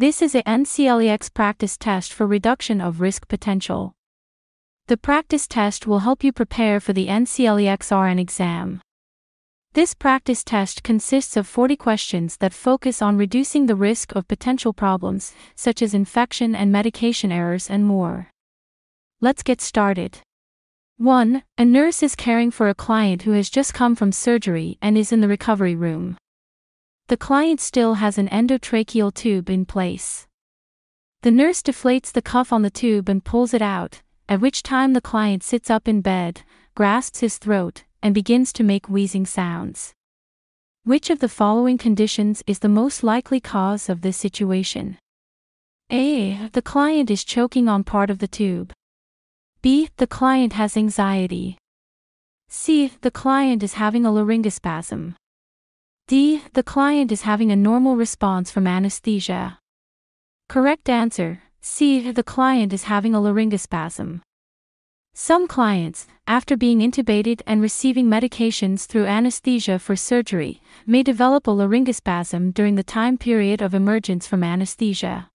This is a NCLEX practice test for reduction of risk potential. The practice test will help you prepare for the NCLEX RN exam. This practice test consists of 40 questions that focus on reducing the risk of potential problems, such as infection and medication errors and more. Let's get started. 1. A nurse is caring for a client who has just come from surgery and is in the recovery room. The client still has an endotracheal tube in place. The nurse deflates the cuff on the tube and pulls it out, at which time the client sits up in bed, grasps his throat, and begins to make wheezing sounds. Which of the following conditions is the most likely cause of this situation? A. The client is choking on part of the tube. B. The client has anxiety. C. The client is having a laryngospasm. D. The client is having a normal response from anesthesia. Correct answer C. The client is having a laryngospasm. Some clients, after being intubated and receiving medications through anesthesia for surgery, may develop a laryngospasm during the time period of emergence from anesthesia.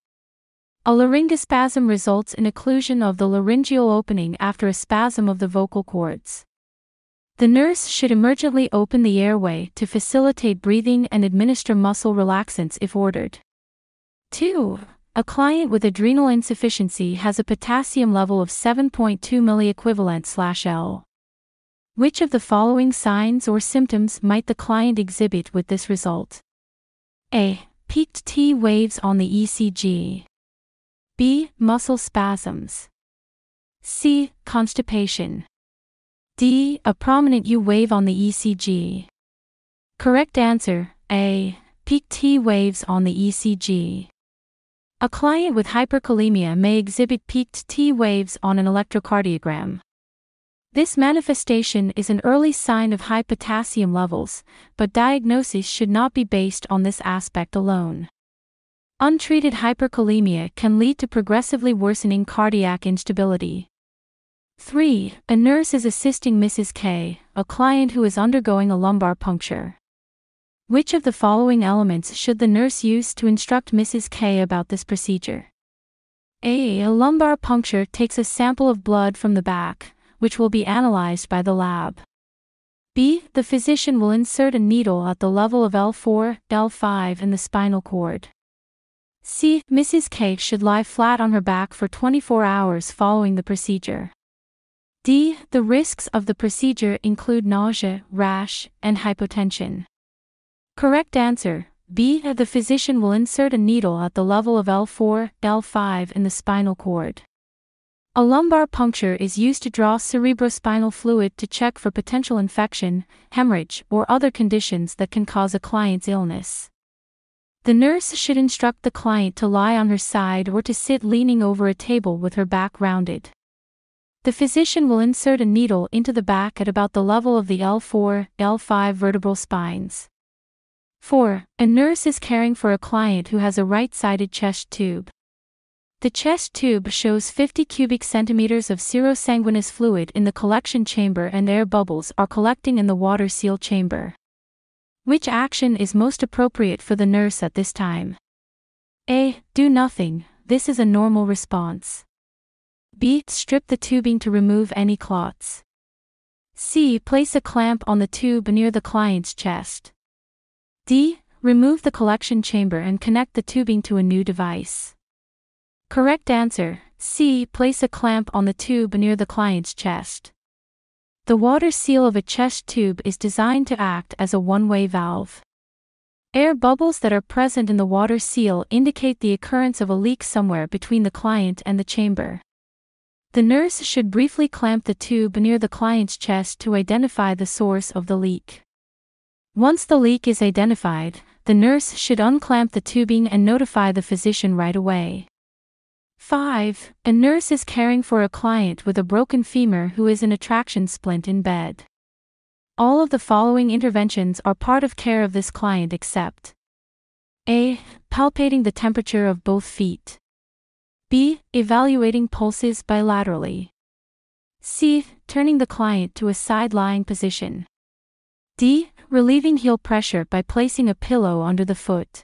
A laryngospasm results in occlusion of the laryngeal opening after a spasm of the vocal cords. The nurse should emergently open the airway to facilitate breathing and administer muscle relaxants if ordered. 2. A client with adrenal insufficiency has a potassium level of 7.2 milliequivalent L. Which of the following signs or symptoms might the client exhibit with this result? A. Peaked T waves on the ECG. B. Muscle spasms. C. Constipation. D. A prominent U wave on the ECG. Correct answer A. Peak T waves on the ECG. A client with hyperkalemia may exhibit peaked T waves on an electrocardiogram. This manifestation is an early sign of high potassium levels, but diagnosis should not be based on this aspect alone. Untreated hyperkalemia can lead to progressively worsening cardiac instability. 3. A nurse is assisting Mrs. K, a client who is undergoing a lumbar puncture. Which of the following elements should the nurse use to instruct Mrs. K about this procedure? A. A lumbar puncture takes a sample of blood from the back, which will be analyzed by the lab. B. The physician will insert a needle at the level of L4, L5 in the spinal cord. C. Mrs. K should lie flat on her back for 24 hours following the procedure. D. The risks of the procedure include nausea, rash, and hypotension. Correct answer B. The physician will insert a needle at the level of L4, L5 in the spinal cord. A lumbar puncture is used to draw cerebrospinal fluid to check for potential infection, hemorrhage, or other conditions that can cause a client's illness. The nurse should instruct the client to lie on her side or to sit leaning over a table with her back rounded. The physician will insert a needle into the back at about the level of the L4, L5 vertebral spines. 4. A nurse is caring for a client who has a right-sided chest tube. The chest tube shows 50 cubic centimeters of serosanguinous fluid in the collection chamber and air bubbles are collecting in the water seal chamber. Which action is most appropriate for the nurse at this time? A. Do nothing, this is a normal response. B. Strip the tubing to remove any clots. C. Place a clamp on the tube near the client's chest. D. Remove the collection chamber and connect the tubing to a new device. Correct answer C. Place a clamp on the tube near the client's chest. The water seal of a chest tube is designed to act as a one way valve. Air bubbles that are present in the water seal indicate the occurrence of a leak somewhere between the client and the chamber. The nurse should briefly clamp the tube near the client's chest to identify the source of the leak. Once the leak is identified, the nurse should unclamp the tubing and notify the physician right away. 5. A nurse is caring for a client with a broken femur who is in a traction splint in bed. All of the following interventions are part of care of this client except A. Palpating the temperature of both feet. B. Evaluating pulses bilaterally. C. Turning the client to a side lying position. D. Relieving heel pressure by placing a pillow under the foot.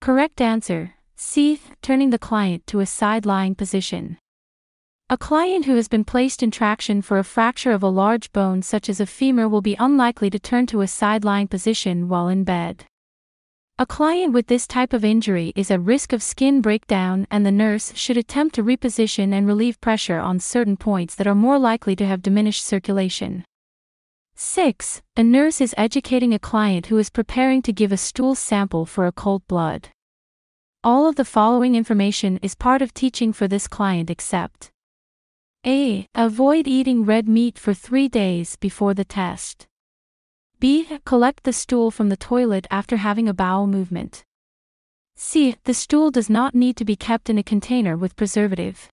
Correct answer C. Turning the client to a side lying position. A client who has been placed in traction for a fracture of a large bone such as a femur will be unlikely to turn to a side lying position while in bed. A client with this type of injury is at risk of skin breakdown, and the nurse should attempt to reposition and relieve pressure on certain points that are more likely to have diminished circulation. 6. A nurse is educating a client who is preparing to give a stool sample for occult blood. All of the following information is part of teaching for this client except a. Avoid eating red meat for three days before the test. B. Collect the stool from the toilet after having a bowel movement. C. The stool does not need to be kept in a container with preservative.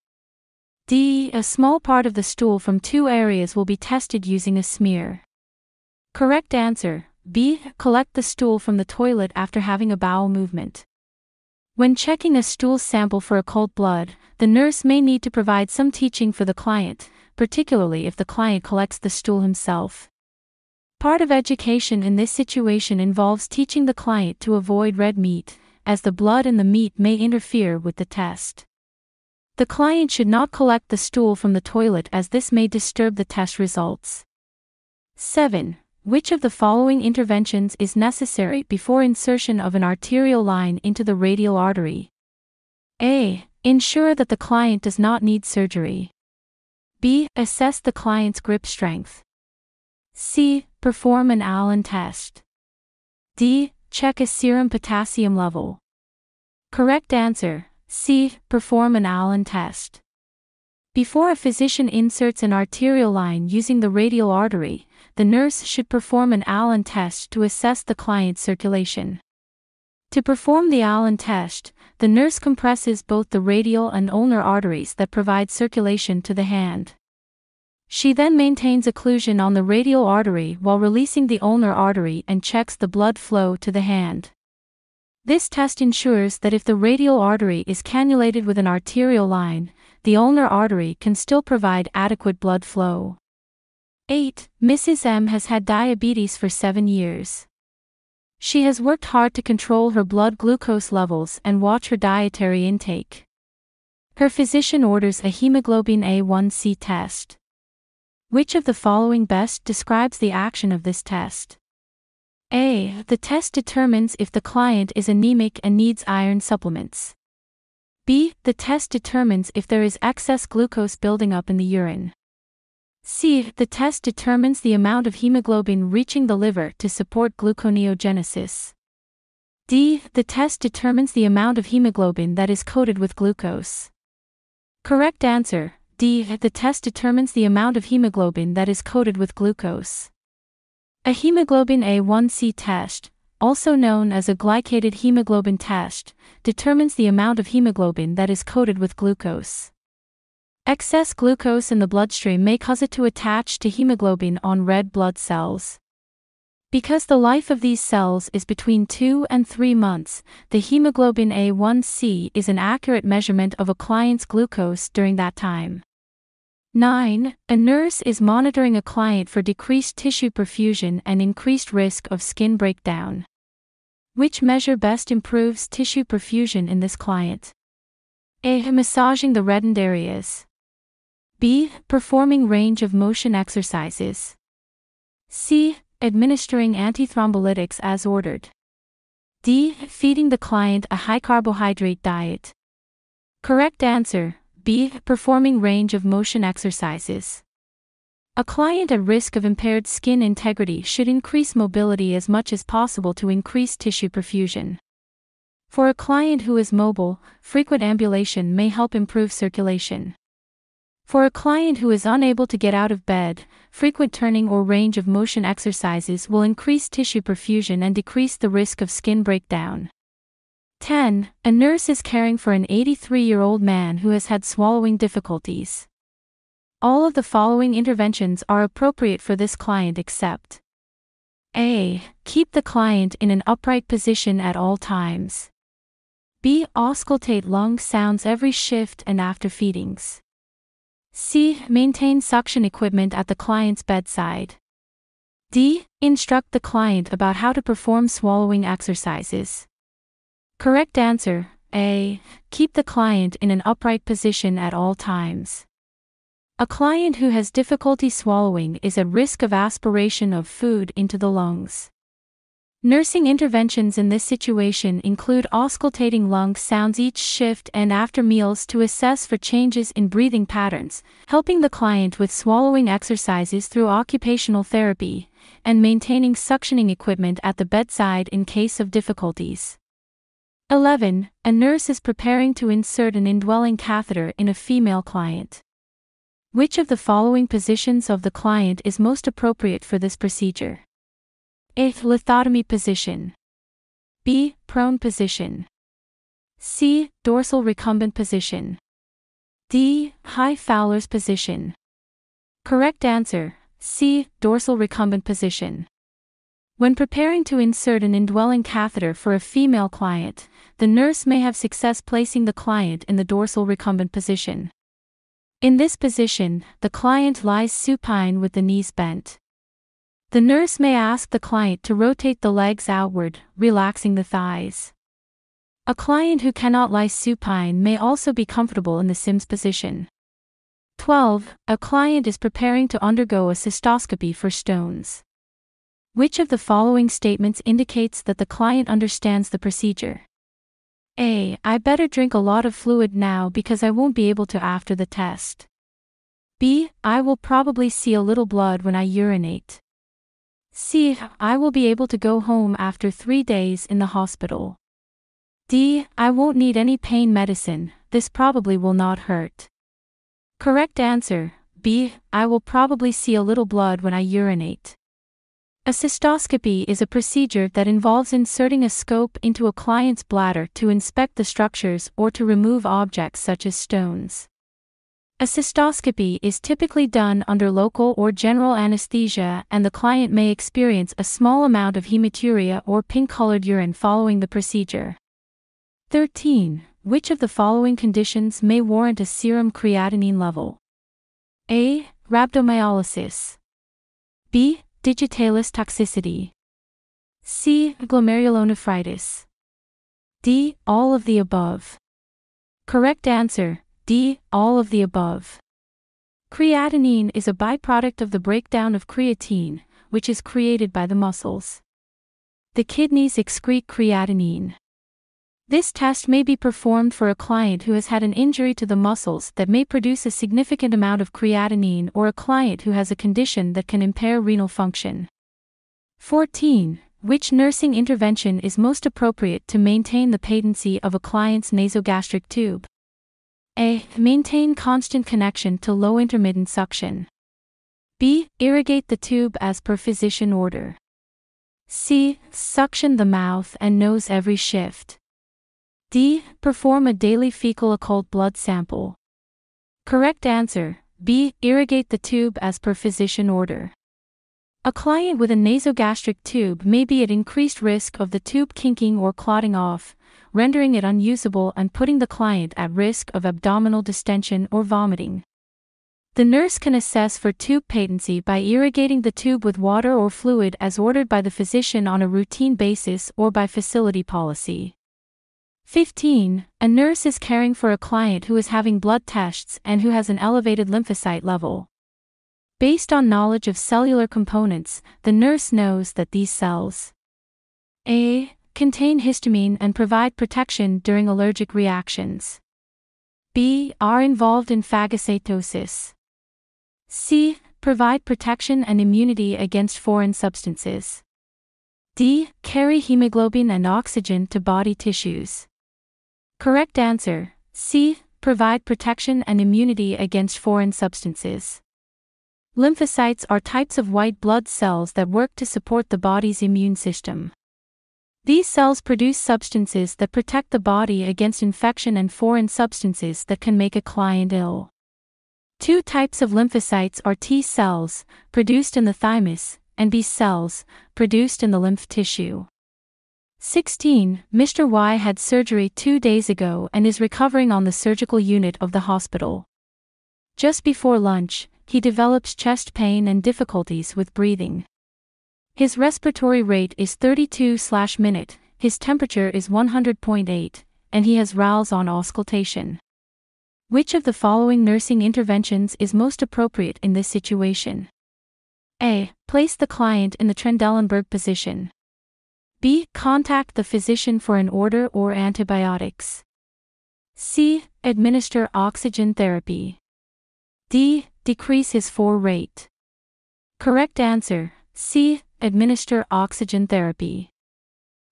D. A small part of the stool from two areas will be tested using a smear. Correct answer B. Collect the stool from the toilet after having a bowel movement. When checking a stool sample for occult blood, the nurse may need to provide some teaching for the client, particularly if the client collects the stool himself. Part of education in this situation involves teaching the client to avoid red meat, as the blood in the meat may interfere with the test. The client should not collect the stool from the toilet as this may disturb the test results. 7. Which of the following interventions is necessary before insertion of an arterial line into the radial artery? A. Ensure that the client does not need surgery. B. Assess the client's grip strength. C. Perform an Allen test. D. Check a serum potassium level. Correct answer C. Perform an Allen test. Before a physician inserts an arterial line using the radial artery, the nurse should perform an Allen test to assess the client's circulation. To perform the Allen test, the nurse compresses both the radial and ulnar arteries that provide circulation to the hand. She then maintains occlusion on the radial artery while releasing the ulnar artery and checks the blood flow to the hand. This test ensures that if the radial artery is cannulated with an arterial line, the ulnar artery can still provide adequate blood flow. 8. Mrs. M has had diabetes for 7 years. She has worked hard to control her blood glucose levels and watch her dietary intake. Her physician orders a hemoglobin A1C test. Which of the following best describes the action of this test? A. The test determines if the client is anemic and needs iron supplements. B. The test determines if there is excess glucose building up in the urine. C. The test determines the amount of hemoglobin reaching the liver to support gluconeogenesis. D. The test determines the amount of hemoglobin that is coated with glucose. Correct answer D. The test determines the amount of hemoglobin that is coated with glucose. A hemoglobin A1C test, also known as a glycated hemoglobin test, determines the amount of hemoglobin that is coated with glucose. Excess glucose in the bloodstream may cause it to attach to hemoglobin on red blood cells. Because the life of these cells is between 2 and 3 months, the hemoglobin A1C is an accurate measurement of a client's glucose during that time. 9. A nurse is monitoring a client for decreased tissue perfusion and increased risk of skin breakdown. Which measure best improves tissue perfusion in this client? A. Massaging the reddened areas. B. Performing range of motion exercises. C. Administering antithrombolytics as ordered. D. Feeding the client a high carbohydrate diet. Correct answer Performing range of motion exercises. A client at risk of impaired skin integrity should increase mobility as much as possible to increase tissue perfusion. For a client who is mobile, frequent ambulation may help improve circulation. For a client who is unable to get out of bed, frequent turning or range of motion exercises will increase tissue perfusion and decrease the risk of skin breakdown. 10. A nurse is caring for an 83 year old man who has had swallowing difficulties. All of the following interventions are appropriate for this client except A. Keep the client in an upright position at all times. B. Auscultate lung sounds every shift and after feedings. C. Maintain suction equipment at the client's bedside. D. Instruct the client about how to perform swallowing exercises. Correct answer A. Keep the client in an upright position at all times. A client who has difficulty swallowing is at risk of aspiration of food into the lungs. Nursing interventions in this situation include auscultating lung sounds each shift and after meals to assess for changes in breathing patterns, helping the client with swallowing exercises through occupational therapy, and maintaining suctioning equipment at the bedside in case of difficulties. 11. A nurse is preparing to insert an indwelling catheter in a female client. Which of the following positions of the client is most appropriate for this procedure? A. Lithotomy position. B. Prone position. C. Dorsal recumbent position. D. High Fowler's position. Correct answer C. Dorsal recumbent position. When preparing to insert an indwelling catheter for a female client, the nurse may have success placing the client in the dorsal recumbent position. In this position, the client lies supine with the knees bent. The nurse may ask the client to rotate the legs outward, relaxing the thighs. A client who cannot lie supine may also be comfortable in the Sims position. 12. A client is preparing to undergo a cystoscopy for stones. Which of the following statements indicates that the client understands the procedure? A. I better drink a lot of fluid now because I won't be able to after the test. B. I will probably see a little blood when I urinate. C. I will be able to go home after three days in the hospital. D. I won't need any pain medicine, this probably will not hurt. Correct answer B. I will probably see a little blood when I urinate. A cystoscopy is a procedure that involves inserting a scope into a client's bladder to inspect the structures or to remove objects such as stones. A cystoscopy is typically done under local or general anesthesia, and the client may experience a small amount of hematuria or pink colored urine following the procedure. 13. Which of the following conditions may warrant a serum creatinine level? A. Rhabdomyolysis. B. Digitalis toxicity. C. Glomerulonephritis. D. All of the above. Correct answer D. All of the above. Creatinine is a byproduct of the breakdown of creatine, which is created by the muscles. The kidneys excrete creatinine. This test may be performed for a client who has had an injury to the muscles that may produce a significant amount of creatinine or a client who has a condition that can impair renal function. 14. Which nursing intervention is most appropriate to maintain the patency of a client's nasogastric tube? A. Maintain constant connection to low intermittent suction. B. Irrigate the tube as per physician order. C. Suction the mouth and nose every shift. D. Perform a daily fecal occult blood sample. Correct answer B. Irrigate the tube as per physician order. A client with a nasogastric tube may be at increased risk of the tube kinking or clotting off, rendering it unusable and putting the client at risk of abdominal distension or vomiting. The nurse can assess for tube patency by irrigating the tube with water or fluid as ordered by the physician on a routine basis or by facility policy. 15. A nurse is caring for a client who is having blood tests and who has an elevated lymphocyte level. Based on knowledge of cellular components, the nurse knows that these cells A contain histamine and provide protection during allergic reactions. B. Are involved in phagocytosis. C. Provide protection and immunity against foreign substances. D. Carry hemoglobin and oxygen to body tissues. Correct answer C. Provide protection and immunity against foreign substances. Lymphocytes are types of white blood cells that work to support the body's immune system. These cells produce substances that protect the body against infection and foreign substances that can make a client ill. Two types of lymphocytes are T cells, produced in the thymus, and B cells, produced in the lymph tissue. 16. Mr. Y had surgery two days ago and is recovering on the surgical unit of the hospital. Just before lunch, he develops chest pain and difficulties with breathing. His respiratory rate is 32 minute, his temperature is 100.8, and he has rales on auscultation. Which of the following nursing interventions is most appropriate in this situation? A. Place the client in the Trendelenburg position. B. Contact the physician for an order or antibiotics. C. Administer oxygen therapy. D. Decrease his FOR rate. Correct answer C. Administer oxygen therapy.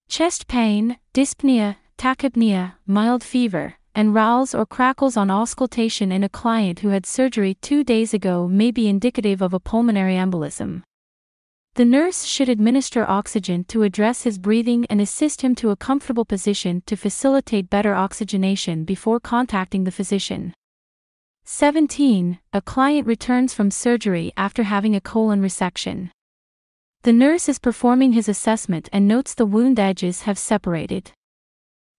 Chest pain, dyspnea, tachypnea, mild fever, and rales or crackles on auscultation in a client who had surgery two days ago may be indicative of a pulmonary embolism. The nurse should administer oxygen to address his breathing and assist him to a comfortable position to facilitate better oxygenation before contacting the physician. 17. A client returns from surgery after having a colon resection. The nurse is performing his assessment and notes the wound edges have separated.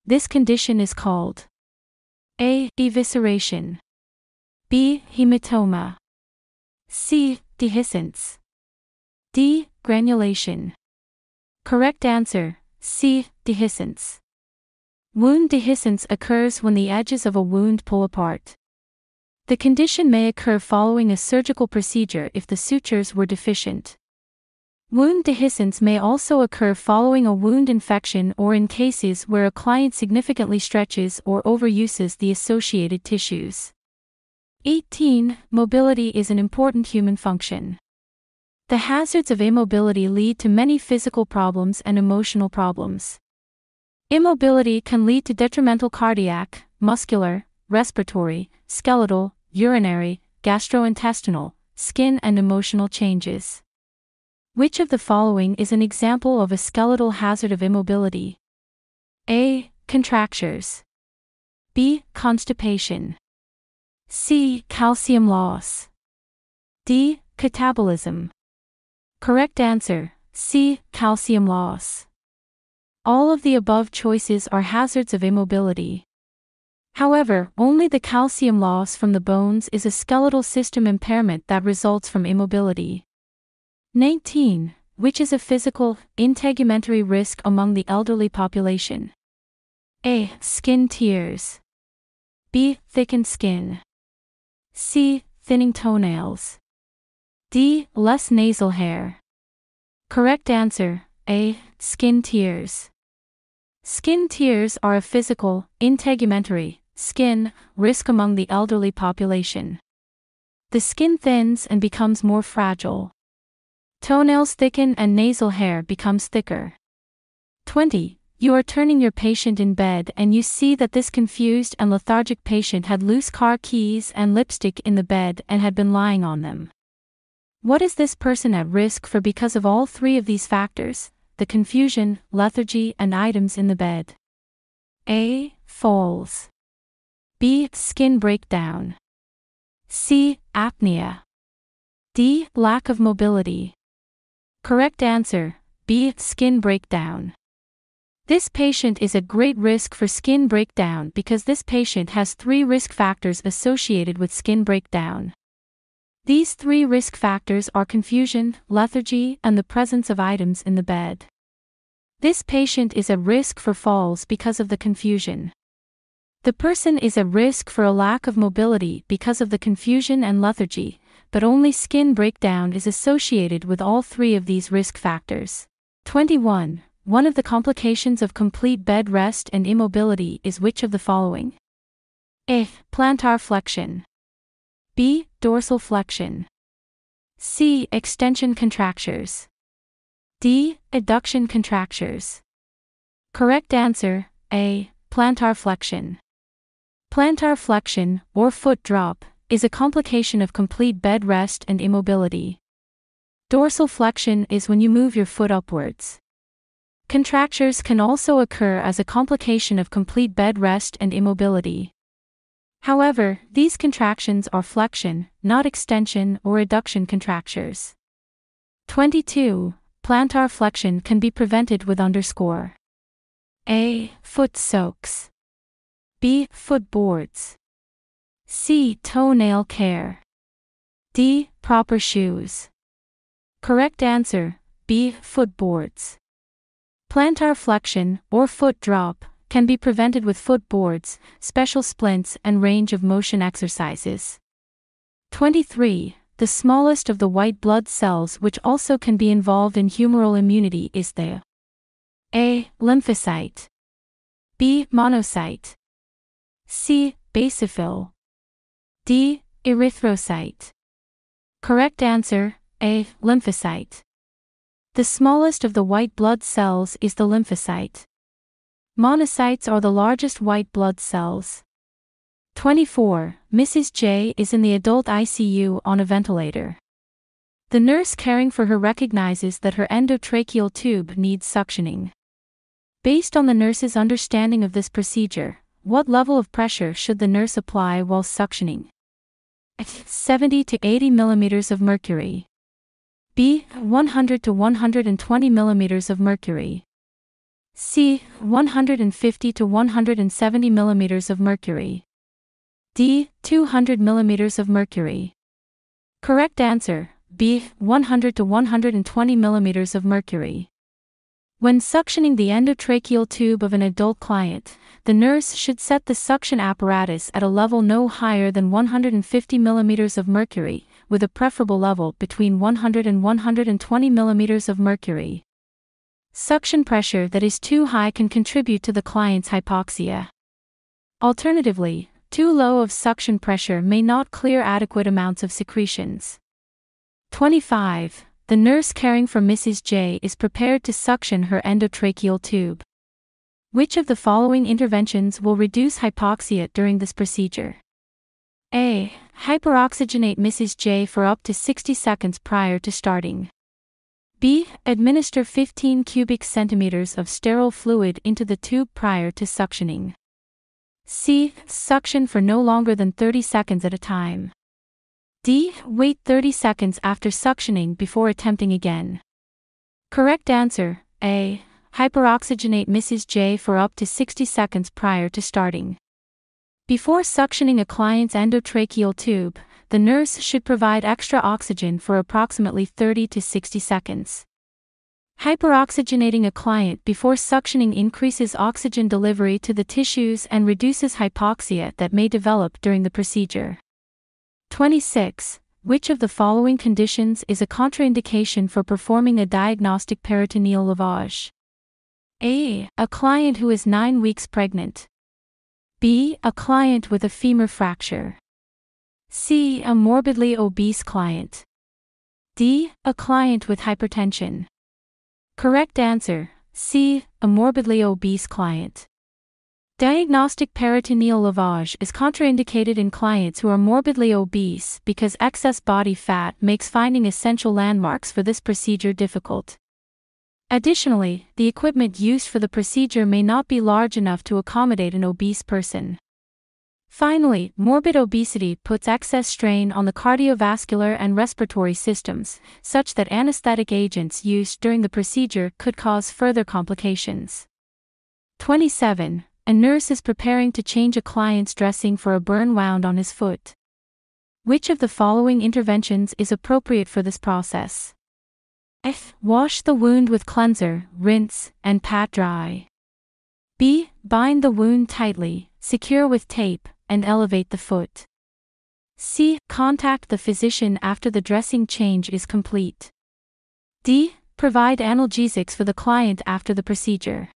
This condition is called A. Evisceration B. Hematoma C. Dehiscence D. Granulation Correct answer C. Dehiscence Wound dehiscence occurs when the edges of a wound pull apart. The condition may occur following a surgical procedure if the sutures were deficient. Wound dehiscence may also occur following a wound infection or in cases where a client significantly stretches or overuses the associated tissues. 18. Mobility is an important human function. The hazards of immobility lead to many physical problems and emotional problems. Immobility can lead to detrimental cardiac, muscular, respiratory, skeletal, urinary, gastrointestinal, skin, and emotional changes. Which of the following is an example of a skeletal hazard of immobility? A. Contractures. B. Constipation. C. Calcium loss. D. Catabolism. Correct answer C. Calcium loss. All of the above choices are hazards of immobility. However, only the calcium loss from the bones is a skeletal system impairment that results from immobility. 19. Which is a physical, integumentary risk among the elderly population? A. Skin tears. B. Thickened skin. C. Thinning toenails. D. Less nasal hair. Correct answer A. Skin tears. Skin tears are a physical, integumentary, skin risk among the elderly population. The skin thins and becomes more fragile. Toenails thicken and nasal hair becomes thicker. 20. You are turning your patient in bed and you see that this confused and lethargic patient had loose car keys and lipstick in the bed and had been lying on them. What is this person at risk for because of all three of these factors the confusion, lethargy, and items in the bed? A. Falls. B. Skin breakdown. C. Apnea. D. Lack of mobility. Correct answer B. Skin breakdown. This patient is at great risk for skin breakdown because this patient has three risk factors associated with skin breakdown. These three risk factors are confusion, lethargy, and the presence of items in the bed. This patient is at risk for falls because of the confusion. The person is at risk for a lack of mobility because of the confusion and lethargy, but only skin breakdown is associated with all three of these risk factors. 21. One of the complications of complete bed rest and immobility is which of the following? A. Plantar flexion. B. Dorsal flexion. C. Extension contractures. D. Adduction contractures. Correct answer A. Plantar flexion. Plantar flexion, or foot drop, is a complication of complete bed rest and immobility. Dorsal flexion is when you move your foot upwards. Contractures can also occur as a complication of complete bed rest and immobility. However, these contractions are flexion, not extension or adduction contractures. 22. Plantar flexion can be prevented with underscore A. Foot soaks. B. Foot boards. C. Toenail care. D. Proper shoes. Correct answer B. Footboards. Plantar flexion, or foot drop, can be prevented with foot boards, special splints, and range of motion exercises. 23. The smallest of the white blood cells which also can be involved in humoral immunity is the A. Lymphocyte B. Monocyte C. Basophil D. Erythrocyte Correct answer A. Lymphocyte the smallest of the white blood cells is the lymphocyte. Monocytes are the largest white blood cells. 24. Mrs. J is in the adult ICU on a ventilator. The nurse caring for her recognizes that her endotracheal tube needs suctioning. Based on the nurse's understanding of this procedure, what level of pressure should the nurse apply while suctioning? 70 to 80 millimeters of mercury. B. 100 to 120 millimeters of mercury. C. 150 to 170 millimeters of mercury. D. 200 millimeters of mercury. Correct answer B. 100 to 120 millimeters of mercury. When suctioning the endotracheal tube of an adult client, the nurse should set the suction apparatus at a level no higher than 150 millimeters of mercury, with a preferable level between 100 and 120 millimeters of mercury. Suction pressure that is too high can contribute to the client's hypoxia. Alternatively, too low of suction pressure may not clear adequate amounts of secretions. 25. The nurse caring for Mrs. J is prepared to suction her endotracheal tube. Which of the following interventions will reduce hypoxia during this procedure? A. Hyperoxygenate Mrs. J for up to 60 seconds prior to starting. B. Administer 15 cubic centimeters of sterile fluid into the tube prior to suctioning. C. Suction for no longer than 30 seconds at a time. D. Wait 30 seconds after suctioning before attempting again. Correct answer A. Hyperoxygenate Mrs. J for up to 60 seconds prior to starting. Before suctioning a client's endotracheal tube, the nurse should provide extra oxygen for approximately 30 to 60 seconds. Hyperoxygenating a client before suctioning increases oxygen delivery to the tissues and reduces hypoxia that may develop during the procedure. 26. Which of the following conditions is a contraindication for performing a diagnostic peritoneal lavage? A. A client who is 9 weeks pregnant. B. A client with a femur fracture. C. A morbidly obese client. D. A client with hypertension. Correct answer C. A morbidly obese client. Diagnostic peritoneal lavage is contraindicated in clients who are morbidly obese because excess body fat makes finding essential landmarks for this procedure difficult. Additionally, the equipment used for the procedure may not be large enough to accommodate an obese person. Finally, morbid obesity puts excess strain on the cardiovascular and respiratory systems, such that anesthetic agents used during the procedure could cause further complications. 27. A nurse is preparing to change a client's dressing for a burn wound on his foot. Which of the following interventions is appropriate for this process? F. Wash the wound with cleanser, rinse, and pat dry. B. Bind the wound tightly, secure with tape, and elevate the foot. C. Contact the physician after the dressing change is complete. D. Provide analgesics for the client after the procedure.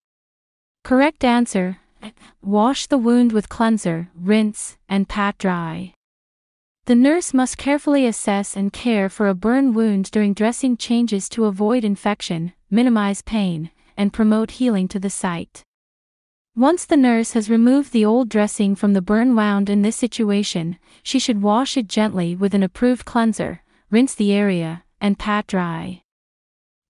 Correct answer Wash the wound with cleanser, rinse, and pat dry. The nurse must carefully assess and care for a burn wound during dressing changes to avoid infection, minimize pain, and promote healing to the site. Once the nurse has removed the old dressing from the burn wound in this situation, she should wash it gently with an approved cleanser, rinse the area, and pat dry.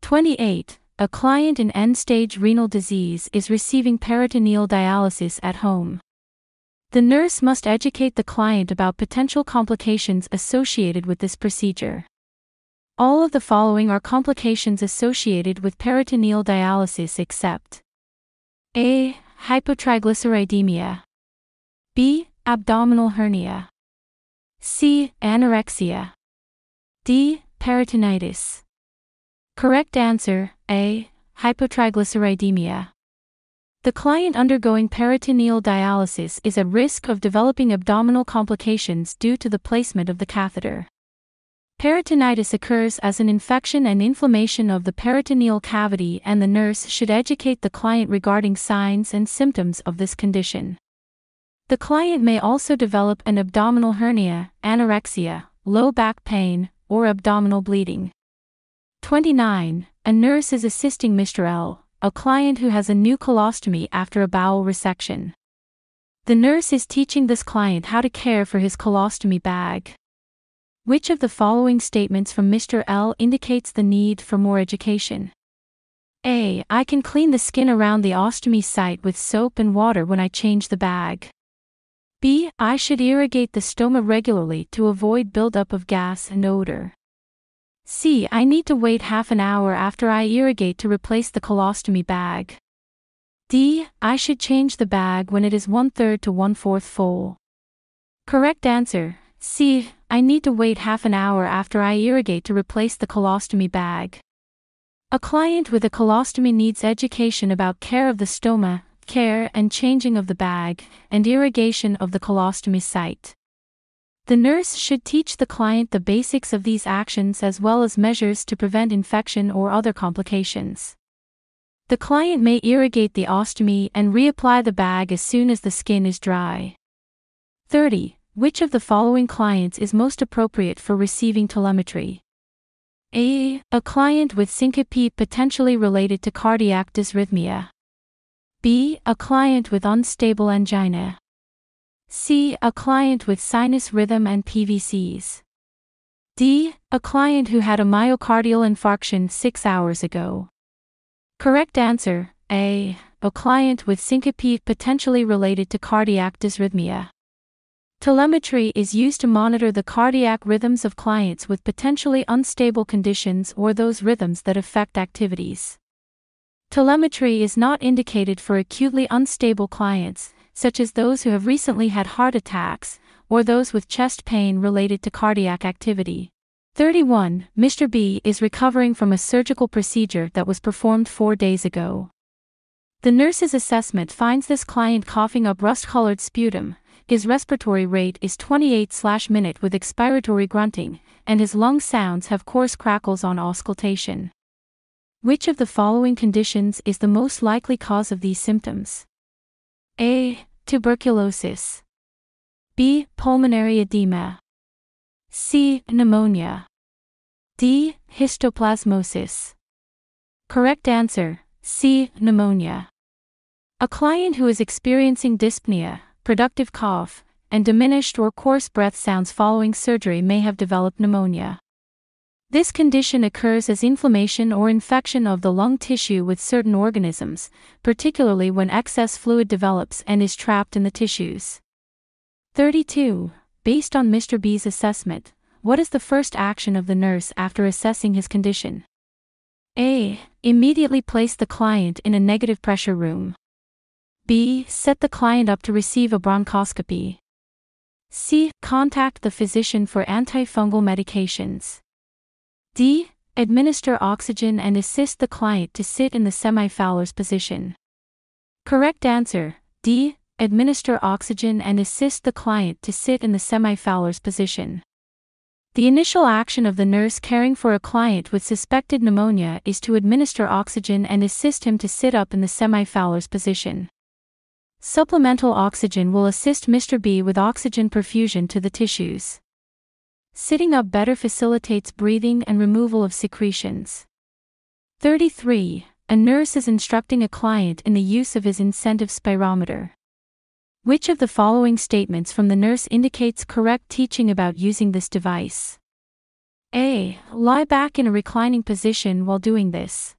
28. A client in end stage renal disease is receiving peritoneal dialysis at home. The nurse must educate the client about potential complications associated with this procedure. All of the following are complications associated with peritoneal dialysis except A. Hypotriglyceridemia B. Abdominal hernia C. Anorexia D. Peritonitis Correct answer A. Hypotriglyceridemia The client undergoing peritoneal dialysis is at risk of developing abdominal complications due to the placement of the catheter. Peritonitis occurs as an infection and inflammation of the peritoneal cavity, and the nurse should educate the client regarding signs and symptoms of this condition. The client may also develop an abdominal hernia, anorexia, low back pain, or abdominal bleeding. 29. A nurse is assisting Mr. L, a client who has a new colostomy after a bowel resection. The nurse is teaching this client how to care for his colostomy bag. Which of the following statements from Mr. L indicates the need for more education? A. I can clean the skin around the ostomy site with soap and water when I change the bag. B. I should irrigate the stoma regularly to avoid buildup of gas and odor. C. I need to wait half an hour after I irrigate to replace the colostomy bag. D. I should change the bag when it is one third to one fourth full. Correct answer C. I need to wait half an hour after I irrigate to replace the colostomy bag. A client with a colostomy needs education about care of the stoma, care and changing of the bag, and irrigation of the colostomy site. The nurse should teach the client the basics of these actions as well as measures to prevent infection or other complications. The client may irrigate the ostomy and reapply the bag as soon as the skin is dry. 30. Which of the following clients is most appropriate for receiving telemetry? A. A client with syncope potentially related to cardiac dysrhythmia. B. A client with unstable angina. C. A client with sinus rhythm and PVCs. D. A client who had a myocardial infarction six hours ago. Correct answer A. A client with syncope potentially related to cardiac dysrhythmia. Telemetry is used to monitor the cardiac rhythms of clients with potentially unstable conditions or those rhythms that affect activities. Telemetry is not indicated for acutely unstable clients, such as those who have recently had heart attacks, or those with chest pain related to cardiac activity. 31. Mr. B is recovering from a surgical procedure that was performed four days ago. The nurse's assessment finds this client coughing up rust colored sputum, his respiratory rate is 28 minute with expiratory grunting, and his lung sounds have coarse crackles on auscultation. Which of the following conditions is the most likely cause of these symptoms? A. Tuberculosis. B. Pulmonary edema. C. Pneumonia. D. Histoplasmosis. Correct answer C. Pneumonia. A client who is experiencing dyspnea, productive cough, and diminished or coarse breath sounds following surgery may have developed pneumonia. This condition occurs as inflammation or infection of the lung tissue with certain organisms, particularly when excess fluid develops and is trapped in the tissues. 32. Based on Mr. B's assessment, what is the first action of the nurse after assessing his condition? A. Immediately place the client in a negative pressure room. B. Set the client up to receive a bronchoscopy. C. Contact the physician for antifungal medications. D. Administer oxygen and assist the client to sit in the semi-Fowler's position. Correct answer D. Administer oxygen and assist the client to sit in the semi-Fowler's position. The initial action of the nurse caring for a client with suspected pneumonia is to administer oxygen and assist him to sit up in the semi-Fowler's position. Supplemental oxygen will assist Mr. B with oxygen perfusion to the tissues. Sitting up better facilitates breathing and removal of secretions. 33. A nurse is instructing a client in the use of his incentive spirometer. Which of the following statements from the nurse indicates correct teaching about using this device? A. Lie back in a reclining position while doing this.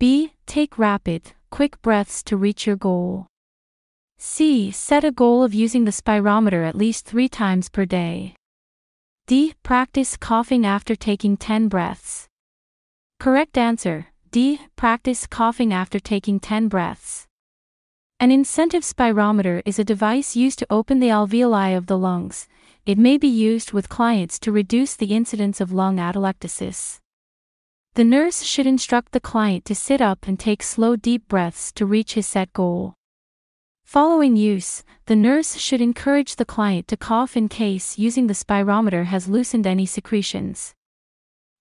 B. Take rapid, quick breaths to reach your goal. C. Set a goal of using the spirometer at least three times per day. D. Practice coughing after taking 10 breaths. Correct answer D. Practice coughing after taking 10 breaths. An incentive spirometer is a device used to open the alveoli of the lungs. It may be used with clients to reduce the incidence of lung atelectasis. The nurse should instruct the client to sit up and take slow deep breaths to reach his set goal. Following use, the nurse should encourage the client to cough in case using the spirometer has loosened any secretions.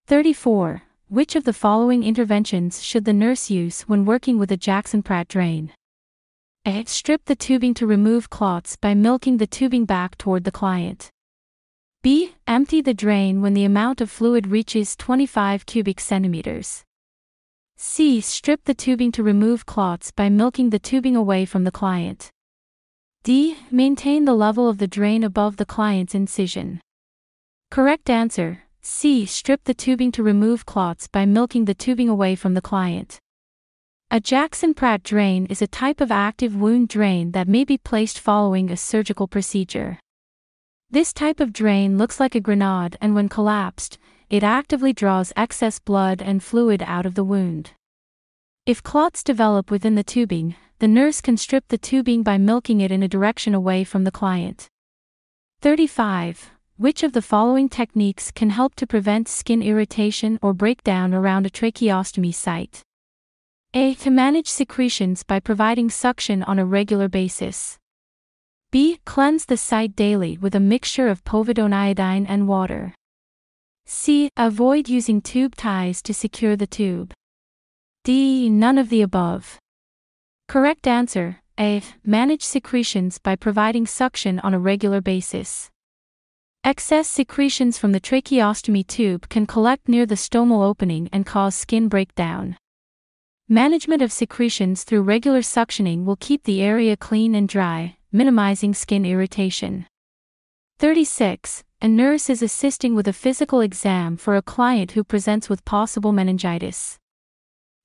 34. Which of the following interventions should the nurse use when working with a Jackson Pratt drain? A. Strip the tubing to remove clots by milking the tubing back toward the client. B. Empty the drain when the amount of fluid reaches 25 cubic centimeters. C. Strip the tubing to remove clots by milking the tubing away from the client. D. Maintain the level of the drain above the client's incision. Correct answer C. Strip the tubing to remove clots by milking the tubing away from the client. A Jackson Pratt drain is a type of active wound drain that may be placed following a surgical procedure. This type of drain looks like a grenade and when collapsed, it actively draws excess blood and fluid out of the wound. If clots develop within the tubing, the nurse can strip the tubing by milking it in a direction away from the client. 35. Which of the following techniques can help to prevent skin irritation or breakdown around a tracheostomy site? A. To manage secretions by providing suction on a regular basis. B. Cleanse the site daily with a mixture of povidone iodine and water. C. Avoid using tube ties to secure the tube. D. None of the above. Correct answer A. Manage secretions by providing suction on a regular basis. Excess secretions from the tracheostomy tube can collect near the stomal opening and cause skin breakdown. Management of secretions through regular suctioning will keep the area clean and dry, minimizing skin irritation. 36. A nurse is assisting with a physical exam for a client who presents with possible meningitis.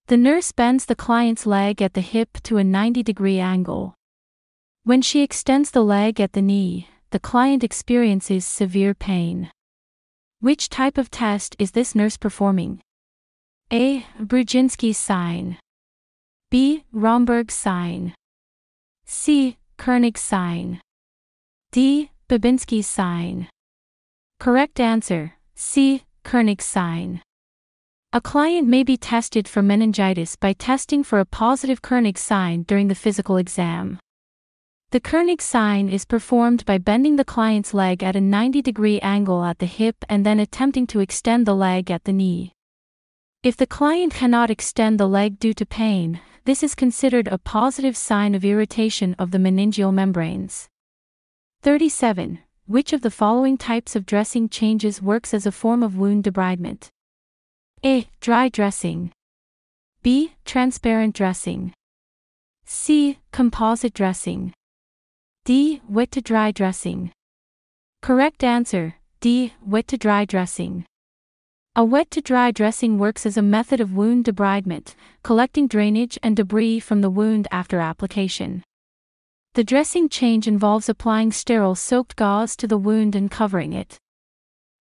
The nurse bends the client's leg at the hip to a 90 degree angle. When she extends the leg at the knee, the client experiences severe pain. Which type of test is this nurse performing? A. Brudzinski's sign. B. Romberg sign. C. Kernig's sign. D. Babinski's sign. Correct answer C. Kernig's sign. A client may be tested for meningitis by testing for a positive Kernig sign during the physical exam. The Kernig sign is performed by bending the client's leg at a 90 degree angle at the hip and then attempting to extend the leg at the knee. If the client cannot extend the leg due to pain, this is considered a positive sign of irritation of the meningeal membranes. 37. Which of the following types of dressing changes works as a form of wound debridement? A. Dry dressing. B. Transparent dressing. C. Composite dressing. D. Wet to dry dressing. Correct answer D. Wet to dry dressing. A wet to dry dressing works as a method of wound debridement, collecting drainage and debris from the wound after application. The dressing change involves applying sterile soaked gauze to the wound and covering it.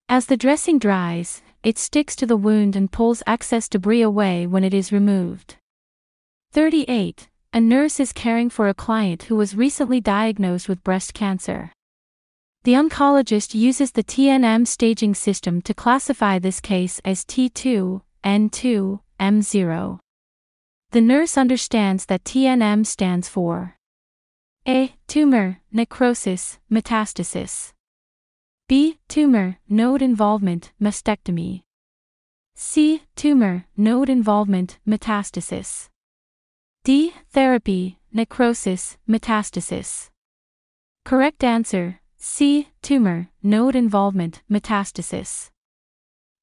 As the dressing dries, it sticks to the wound and pulls excess debris away when it is removed. 38. A nurse is caring for a client who was recently diagnosed with breast cancer. The oncologist uses the TNM staging system to classify this case as T2, N2, M0. The nurse understands that TNM stands for a. Tumor, necrosis, metastasis. B. Tumor, node involvement, mastectomy. C. Tumor, node involvement, metastasis. D. Therapy, necrosis, metastasis. Correct answer C. Tumor, node involvement, metastasis.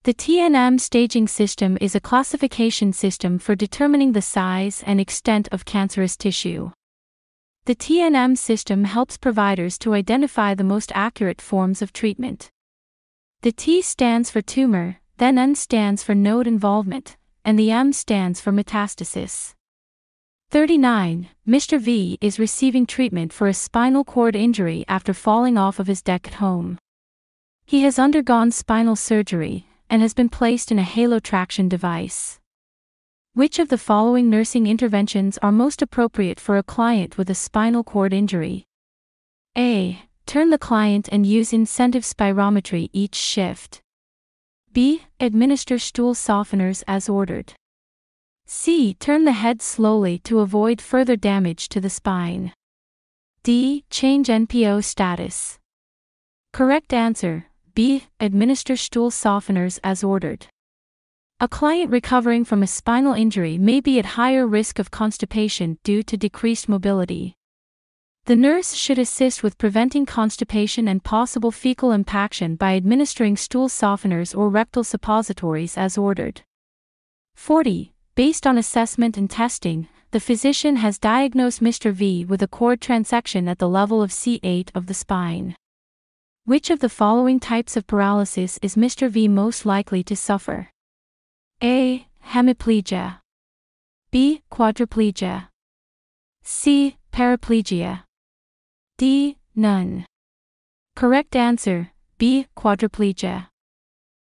The TNM staging system is a classification system for determining the size and extent of cancerous tissue. The TNM system helps providers to identify the most accurate forms of treatment. The T stands for tumor, then N stands for node involvement, and the M stands for metastasis. 39. Mr. V is receiving treatment for a spinal cord injury after falling off of his deck at home. He has undergone spinal surgery and has been placed in a halo traction device. Which of the following nursing interventions are most appropriate for a client with a spinal cord injury? A. Turn the client and use incentive spirometry each shift. B. Administer stool softeners as ordered. C. Turn the head slowly to avoid further damage to the spine. D. Change NPO status. Correct answer B. Administer stool softeners as ordered. A client recovering from a spinal injury may be at higher risk of constipation due to decreased mobility. The nurse should assist with preventing constipation and possible fecal impaction by administering stool softeners or rectal suppositories as ordered. 40. Based on assessment and testing, the physician has diagnosed Mr. V with a cord transection at the level of C8 of the spine. Which of the following types of paralysis is Mr. V most likely to suffer? A. Hemiplegia. B. Quadriplegia. C. Paraplegia. D. None. Correct answer B. Quadriplegia.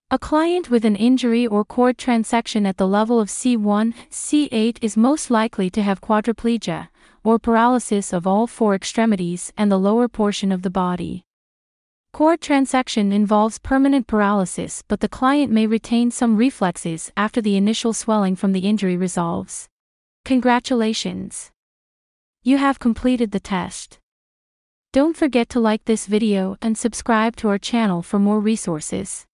A client with an injury or cord transection at the level of C1, C8 is most likely to have quadriplegia, or paralysis of all four extremities and the lower portion of the body. Cord transection involves permanent paralysis, but the client may retain some reflexes after the initial swelling from the injury resolves. Congratulations! You have completed the test. Don't forget to like this video and subscribe to our channel for more resources.